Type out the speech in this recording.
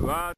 Lá